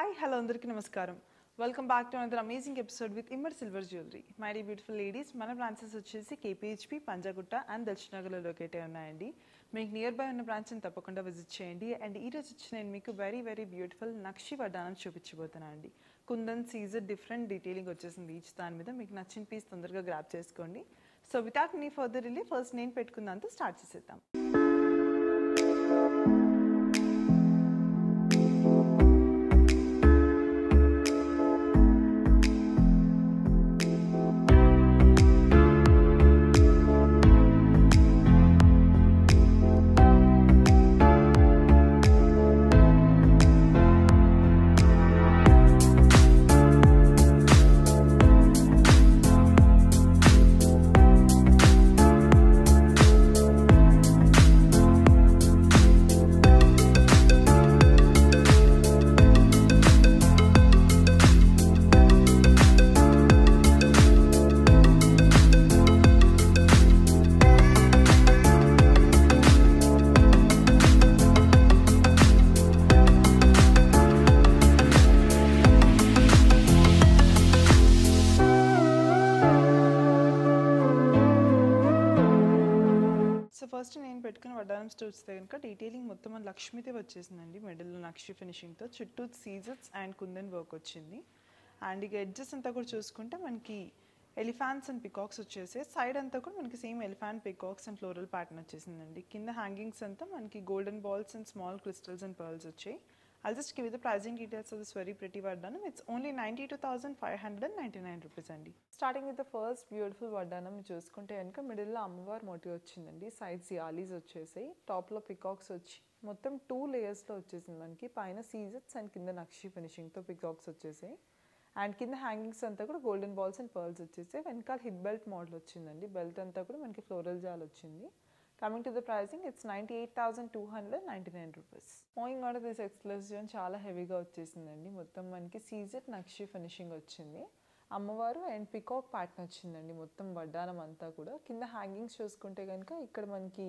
Hi hello అందరికీ నమస్కారం. Welcome back to another amazing episode with Immar silver jewellery my dear beautiful ladies మన branches వచ్చేసి కేపీహెచ్పి Panjagutta and దక్షిణగర్లో locate అయి ఉన్నాయండి. మీకు నియర్ బై ఉన్న బ్రాంచ్ని తప్పకుండా విజిట్ చేయండి. అండ్ ఈ రోజు వచ్చి నేను మీకు వెరీ వెరీ బ్యూటిఫుల్ నక్షి వడ్డానం చూపించబోతున్నాను అండి కుందన్ సీజర్ డిఫరెంట్ డీటెయిలింగ్ వచ్చేసింది ఈచ్ దాని మీద. మీకు నచ్చిన పీస్ తొందరగా గ్రాప్ చేసుకోండి. సో వితౌట్ నీ ఫర్దర్ రిలీ ఫస్ట్ నేను పెట్టుకున్నంత స్టార్ట్ చేసేద్దాం. ఫస్ట్ నేను పెట్టుకున్న వడ్డానం చూస్తే కనుక డీటెయిలింగ్ మొత్తం లక్ష్మితే వచ్చేసిందండి. మెడల్లో నక్షి ఫినిషింగ్తో చుట్టూ సీజర్స్ అండ్ కుందన్ వర్క్ వచ్చింది. అండ్ ఇక ఎడ్జెస్ అంతా కూడా చూసుకుంటే మనకి ఎలిఫాంట్స్ అండ్ పికాక్స్ వచ్చేసి సైడ్ అంతా కూడా మనకి same elephant peacocks and floral pattern వచ్చేసిందండి. కింద హ్యాంగింగ్స్ అంతా మనకి golden balls and small crystals and pearls వచ్చాయి. I'll just give you the pricing details of this very pretty Vardhanam. It's only 92,599 rupees అండి starting with the first beautiful వడ్డానం చూసుకుంటే కనుక మిడిల్లో అమ్మవారి మోటివ్ వచ్చిందండి. సైడ్స్ యాలీస్ వచ్చేసాయి. టాప్లో పికాక్స్ వచ్చి మొత్తం టూ లేయర్స్లో వచ్చేసింది మనకి. పైన సీజర్స్ అండ్ కింద నక్షి ఫినిషింగ్తో పికాక్స్ వచ్చేసాయి. అండ్ కింద హ్యాంగింగ్స్ అంతా కూడా గోల్డెన్ బాల్స్ అండ్ పర్ల్స్ వచ్చేసాయి. వెనకాల హిప్ బెల్ట్ మోడల్ వచ్చిందండి. బెల్ట్ అంతా కూడా మనకి ఫ్లోరల్ జాల్ వచ్చింది. Coming to the pricing it's ninety eight thousand two hundred ninety nine rupees moving order this exclusive చాలా హెవీగా వచ్చేసిందండి. మొత్తం మనకి సీజర్ నక్షి ఫినిషింగ్ వచ్చింది. అమ్మవారు అండ్ పికాక్ ప్యాటర్న్ వచ్చిందండి. మొత్తం వడ్డానం అంతా కూడా. కింద హ్యాంగింగ్స్ చూసుకుంటే కనుక ఇక్కడ మనకి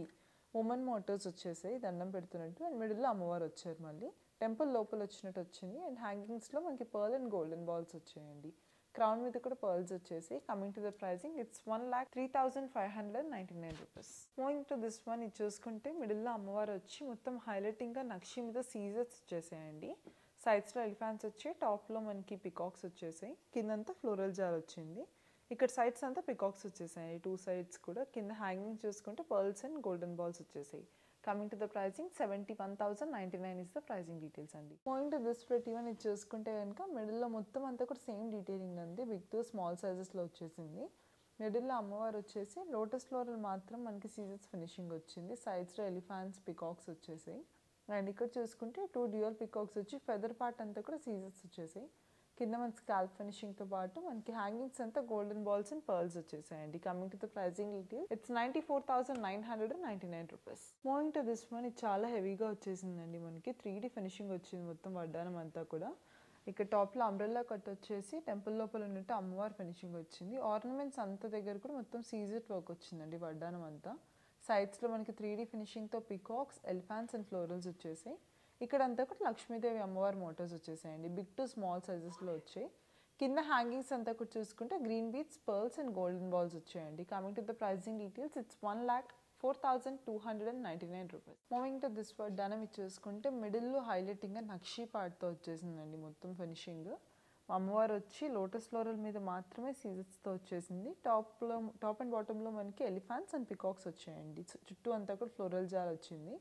ఉమెన్ మోటర్స్ వచ్చేసాయి. దండం పెడుతున్నట్టు. అండ్ మిడిల్లో అమ్మవారు వచ్చారు మళ్ళీ. టెంపుల్ లోపల వచ్చినట్టు వచ్చింది. అండ్ హ్యాంగింగ్స్లో మనకి పర్ల్ అండ్ గోల్డెన్ బాల్స్ వచ్చాయండి. క్రౌన్ మీద కూడా పర్ల్స్ వచ్చేసి coming to the pricing it's one lakh three thousand five hundred ninety nine rupees moving to this one ఇది చూసుకుంటే మిడిల్లో అమ్మవారు వచ్చి మొత్తం హైలైటింగ్గా నక్షి మీద సీజర్స్ వచ్చేసాయండి. సైడ్స్లో ఎలిఫాంట్స్ వచ్చి టాప్లో మనకి పికాక్స్ వచ్చేసాయి కిందంతా ఫ్లోరల్ జార్ వచ్చింది. ఇక్కడ సైడ్స్ అంతా పికాక్స్ వచ్చేసాయి టూ సైడ్స్ కూడా. కింద హ్యాంగింగ్ చూసుకుంటే పర్ల్స్ అండ్ గోల్డెన్ బాల్స్ వచ్చేసాయి. Coming to the pricing seventy one thousand ninety nine is the pricing details అండి పాయింట్ దిస్ ప్రెట్ ఈవెన్ ఇది చూసుకుంటే కనుక మిడిల్లో మొత్తం అంతా కూడా సేమ్ డీటెయిలింగ్ ఉంది. బిగ్ టు స్మాల్ సైజెస్లో వచ్చేసింది. మిడిల్లో అమ్మవారు వచ్చేసి లోటస్ ఫ్లోరల్ మాత్రం మనకి సీజన్స్ ఫినిషింగ్ వచ్చింది. సైడ్స్లో ఎలిఫాన్స్ పికాక్స్ వచ్చేసాయి. అండ్ ఇక్కడ చూసుకుంటే టూ డ్యూయల్ పికాక్స్ వచ్చి ఫెదర్ పార్ట్ అంతా కూడా సీజన్స్ వచ్చేసాయి. కింద మన స్కాల్ప్ ఫినిషింగ్తో పాటు మనకి హ్యాంగింగ్స్ అంతా golden balls and pearls వచ్చేసాయండి. Coming to the pricing detail it's ninety four thousand nine hundred ninety nine rupees moving to this one ఇది చాలా హెవీగా వచ్చేసిందండి మనకి. త్రీ డీ ఫినిషింగ్ వచ్చింది మొత్తం వడ్డానం అంతా కూడా. ఇక్కడ టాప్లో అంబ్రెల్లా కట్ వచ్చేసి టెంపుల్ లోపల ఉన్నట్టు అమ్మవారి ఫినిషింగ్ వచ్చింది. ఆర్నమెంట్స్ అంత దగ్గర కూడా మొత్తం సీజర్ వర్క్ వచ్చిందండి వడ్డానం అంతా. సైడ్స్లో మనకి త్రీ డీ ఫినిషింగ్తో పికాక్స్ ఎల్ఫాన్స్ అండ్ ఫ్లోరల్స్ వచ్చేసాయి. ఇక్కడ అంతా కూడా లక్ష్మీదేవి అమ్మవారి మోటార్స్ వచ్చేసాయండి. బిగ్ టు స్మాల్ సైజెస్లో వచ్చాయి. కింద హ్యాంగింగ్స్ అంతా కూడా చూసుకుంటే green beads pearls and golden balls వచ్చాయండి. Coming to the pricing details it's one lakh four thousand two hundred and ninety nine rupees. Moving to this word డనం ఇది చూసుకుంటే మిడిల్లో హైలైటింగ్గా నక్షీ పార్ట్తో వచ్చేసిందండి మొత్తం ఫినిషింగ్. అమ్మవారు వచ్చి లోటస్ ఫ్లోరల్ మీద మాత్రమే సీజర్స్తో వచ్చేసింది. టాప్లో టాప్ అండ్ బాటంలో మనకి ఎలిఫాంట్స్ అండ్ పికాక్స్ వచ్చాయండి. చుట్టూ అంతా కూడా ఫ్లోరల్ జాల్ వచ్చింది.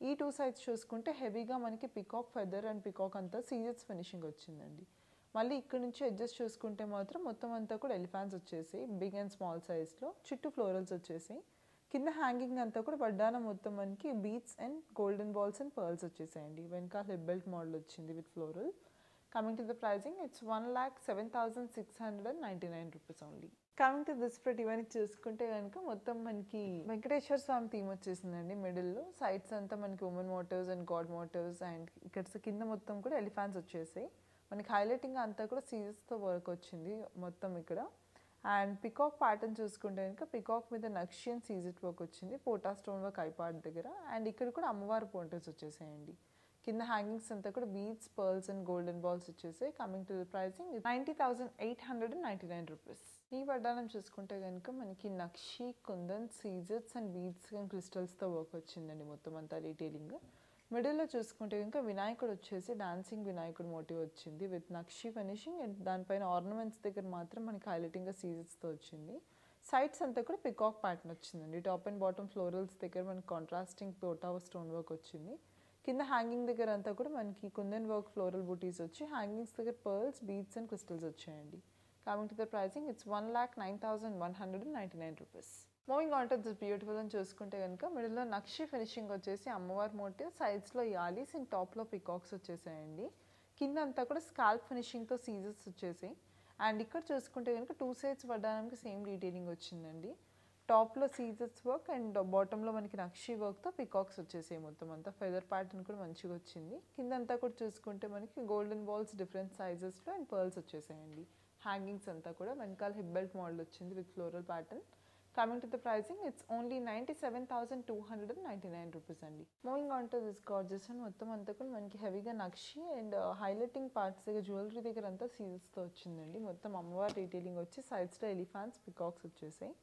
ఈ టూ సైడ్స్ చూసుకుంటే హెవీగా మనకి పికాక్ ఫెదర్ అండ్ పికాక్ అంతా సీజర్స్ ఫినిషింగ్ వచ్చిందండి. మళ్ళీ ఇక్కడ నుంచి అడ్జస్ట్ చూసుకుంటే మాత్రం మొత్తం అంతా కూడా ఎలిఫాన్స్ వచ్చేసి బిగ్ అండ్ స్మాల్ సైజ్లో చుట్టూ ఫ్లోరల్స్ వచ్చేసి కింద హ్యాంగింగ్ అంతా కూడా వడ్డానం మొత్తం మనకి beads and golden balls and pearls వచ్చేసాయండి. వెనకాల హెడ్ బెల్ట్ మోడల్ వచ్చింది with floral coming to the pricing it's one lakh seven thousand six hundred and ninety nine rupees only coming to this ప్రెట్ ఇవన్నీ చూసుకుంటే కనుక మొత్తం మనకి వెంకటేశ్వర స్వామి థీమ్ వచ్చేసిందండి మిడిల్లో sides అంతా మనకి women motifs and god motifs and ఇక్కడ కింద మొత్తం కూడా ఎలిఫాన్స్ వచ్చేసాయి. మనకి హైలైటింగ్ అంతా కూడా సీజస్తో వర్క్ వచ్చింది మొత్తం ఇక్కడ. అండ్ పికాక్ ప్యాటర్న్ చూసుకుంటే కనుక పికాక్ మీద నక్షియన్ సీజెట్ వర్క్ వచ్చింది. పోటా స్టోన్ వర్క్ ఐపాడ్ దగ్గర. అండ్ ఇక్కడ కూడా అమ్మవారి పోంటర్స్ వచ్చేసాయండి. కింద హ్యాంగింగ్స్ అంతా కూడా beads pearls and golden balls వచ్చేసాయి coming to the pricing ninety thousand eight hundred and ninety nine rupees ఈ వడ్డానం చూసుకుంటే కనుక మనకి నక్షి కుందన్ సీజర్స్ అండ్ బీడ్స్ అండ్ క్రిస్టల్స్తో వర్క్ వచ్చిందండి మొత్తం అంతా డీటెయిలింగ్ మిడిల్లో చూసుకుంటే కనుక వినాయకుడు వచ్చేసి డాన్సింగ్ వినాయకుడు మోటివ్ వచ్చింది. విత్ నక్షి ఫినిషింగ్ అండ్ దానిపైన ఆర్నమెంట్స్ దగ్గర మాత్రం మనకి హైలైటింగ్గా సీజర్స్తో వచ్చింది. సైడ్స్ అంతా కూడా పికాక్ ప్యాటర్న్ వచ్చిందండి. టాప్ అండ్ బాటమ్ ఫ్లోరల్స్ దగ్గర మనకి కాంట్రాస్టింగ్ పోటావర్ స్టోన్ వర్క్ వచ్చింది. కింద హ్యాంగింగ్ దగ్గర అంతా కూడా మనకి కుందన్ వర్క్ ఫ్లోరల్ బూటీస్ వచ్చి హ్యాంగింగ్స్ దగ్గర పర్ల్స్ బీడ్స్ అండ్ క్రిస్టల్స్ వచ్చాయండి. Coming to the pricing it's one lakh nine thousand one hundred and ninety nine rupees moving on to this beautiful అని చూసుకుంటే కనుక మిడిల్లో నక్షి ఫినిషింగ్ వచ్చేసి అమ్మవారి మోటివ్ సైడ్స్లో యాలీస్ అండ్ టాప్లో పికాక్స్ వచ్చేసాయండి. కింద అంతా కూడా స్కాల్ప్ ఫినిషింగ్తో సీజర్స్ వచ్చేసాయి. అండ్ ఇక్కడ చూసుకుంటే కనుక టూ సైడ్స్ పడడానికి సేమ్ డీటెయిలింగ్ వచ్చిందండి. టాప్లో సీజర్స్ వర్క్ అండ్ బాటంలో మనకి నక్షి వర్క్తో పికాక్స్ వచ్చేసాయి మొత్తం అంతా. ఫెదర్ ప్యాటర్న్ కూడా మంచిగా వచ్చింది. కింద అంతా కూడా చూసుకుంటే మనకి గోల్డెన్ బాల్స్ డిఫరెంట్ సైజెస్లో అండ్ పర్ల్స్ వచ్చేసాయండి. హ్యాంగింగ్స్ అంతా కూడా వెనకాల హిప్ బెల్ట్ మోడల్ వచ్చింది with floral pattern. Coming to the pricing it's only ninety seven thousand two hundred and ninety nine rupees అండి. Moving on to this gorgeous and మొత్తం అంతా కూడా మనకి హెవీగా నక్షి అండ్ uh, హైలైటింగ్ పార్ట్స్ దగ్గర jewellery దగ్గర అంతా సీజెస్తో వచ్చిందండి. మొత్తం అమ్మవారి డీటెయిలింగ్ వచ్చి సైడ్స్లో ఎలిఫాన్స్ పికాక్స్ వచ్చేసాయి.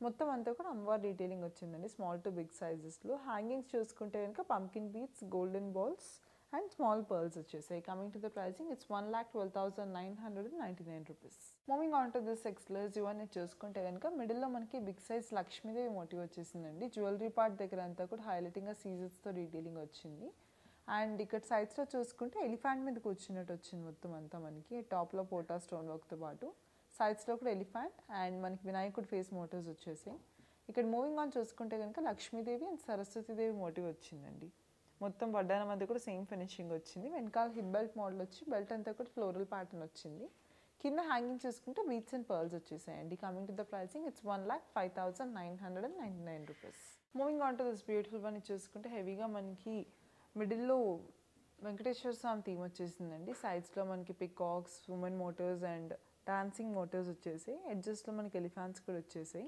మొత్తం అంతా కూడా అమ్మవారి డీటెయిలింగ్ వచ్చిందండి. స్మాల్ టు బిగ్ సైజెస్లో హ్యాంగింగ్స్ చూసుకుంటే కనుక pumpkin beads golden balls and small pearls వచ్చేసాయి. Coming to the pricing it's one lakh twelve thousand nine hundred and ninety nine rupees moving on to this exclusive అని చూసుకుంటే కనుక మిడిల్లో మనకి big size Lakshmidevi motif వచ్చేసిందండి. Jewellery part దగ్గర అంతా కూడా హైలైటింగ్గా సీజన్స్తో డీటెయిలింగ్ వచ్చింది. అండ్ ఇక్కడ సైడ్స్లో చూసుకుంటే ఎలిఫెంట్ మీద కూర్చున్నట్టు వచ్చింది మొత్తం అంతా మనకి. టాప్లో పోటా స్టోన్ వర్క్తో పాటు. సైడ్స్లో కూడా ఎలిఫెంట్ అండ్ మనకి వినాయకుడు ఫేస్ మోటివ్స్ వచ్చేసాయి ఇక్కడ మూవింగ్ ఆన్ చూసుకుంటే కనుక లక్ష్మీదేవి అండ్ సరస్వతీదేవి మోటివ్ వచ్చిందండి. మొత్తం వడ్డానం మధ్య కూడా సేమ్ ఫినిషింగ్ వచ్చింది. వెనకాల హిప్ బెల్ట్ మోడల్ వచ్చి బెల్ట్ అంతా కూడా ఫ్లోరల్ ప్యాటర్న్ వచ్చింది. కింద హ్యాంగింగ్ చూసుకుంటే beads and pearls వచ్చేసాయండి. Coming to the pricing it's one lakh five thousand nine hundred and ninety nine rupees moving on to this beautiful one చూసుకుంటే హెవీగా మనకి మిడిల్లో వెంకటేశ్వర స్వామి థీమ్ వచ్చేసిందండి. సైడ్స్లో మనకి peacocks women motifs and dancing motifs వచ్చేసాయి ఎడ్జస్ట్లో మనకి ఎలిఫాన్స్ కూడా వచ్చేసాయి.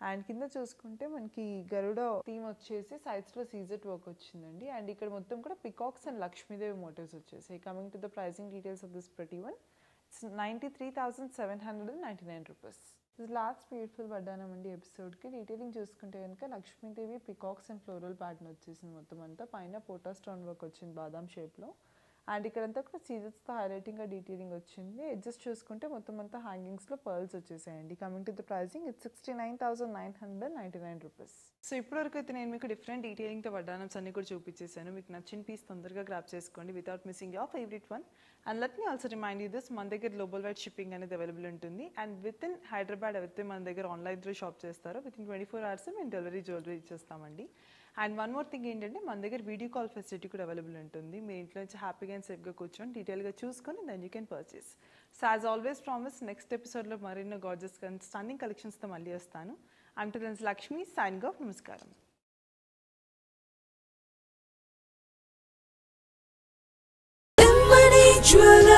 అండ్ కింద చూసుకుంటే మనకి గరుడ థీమ్ వచ్చేసి సైడ్స్లో సీజెట్ వర్క్ వచ్చిందండి. అండ్ ఇక్కడ మొత్తం కూడా పికాక్స్ అండ్ లక్ష్మీదేవి మోటివ్స్ వచ్చేసాయి. Coming to the pricing details of this pretty one it's ninety three thousand seven hundred and ninety nine rupees ఇది లాస్ట్ బ్యూటిఫుల్ పడ్డానం అండి ఎపిసోడ్కి డీటెయిలింగ్ చూసుకుంటే కనుక Lakshmidevi peacocks and floral pattern వచ్చేసింది మొత్తం అంతా. పైన పోటా స్టోన్ వర్క్ వచ్చింది బాదాం షేప్లో అండ్ ఇక్కడంతా కూడా సీజర్స్తో హైలైటింగ్గా డీటెయిలింగ్ వచ్చింది. అడ్జస్ట్ చూసుకుంటే మొత్తం అంతా హ్యాంగింగ్స్లో pearls వచ్చేసాయండి. Coming to the pricing it's sixty nine thousand nine hundred ninety nine rupees so ఇప్పటివరకు అయితే నేను మీకు డిఫరెంట్ డీటెయిలింగ్తో వడ్డానమ్స్ అన్ని కూడా చూపించేశాను. మీకు నచ్చిన పీస్ తొందరగా గ్రాప్ చేసుకోండి without missing your favourite one and let me also remind you this మన దగ్గర గ్లోబల్ వైడ్ షిప్పింగ్ అనేది అవైలబుల్ ఉంటుంది. అండ్ విత్ ఇన్ హైదరాబాద్ ఎవరైతే మన దగ్గర ఆన్లైన్ త్రూ షాప్ చేస్తారో within twenty four hours మేము డెలివరీ జ్యువెలరీ ఇచ్చేస్తామండి. అండ్ వన్ మోర్ థింగ్ ఏంటంటే మన దగ్గర వీడియో కాల్ ఫెసిలిటీ కూడా అవైలబుల్ ఉంటుంది. మీరు ఇంట్లో నుంచి హ్యాపీగా అండ్ సేఫ్గా కూర్చొని డీటెయిల్గా చూసుకొని then you can purchase so as always promise next ఎపిసోడ్లో మరిన్నో గార్జెస్ స్టన్నింగ్ కలెక్షన్స్తో మళ్ళీ వస్తాను. అంటులన్స్ లక్ష్మి సైన్ గౌ నమస్కారం. Jewelers.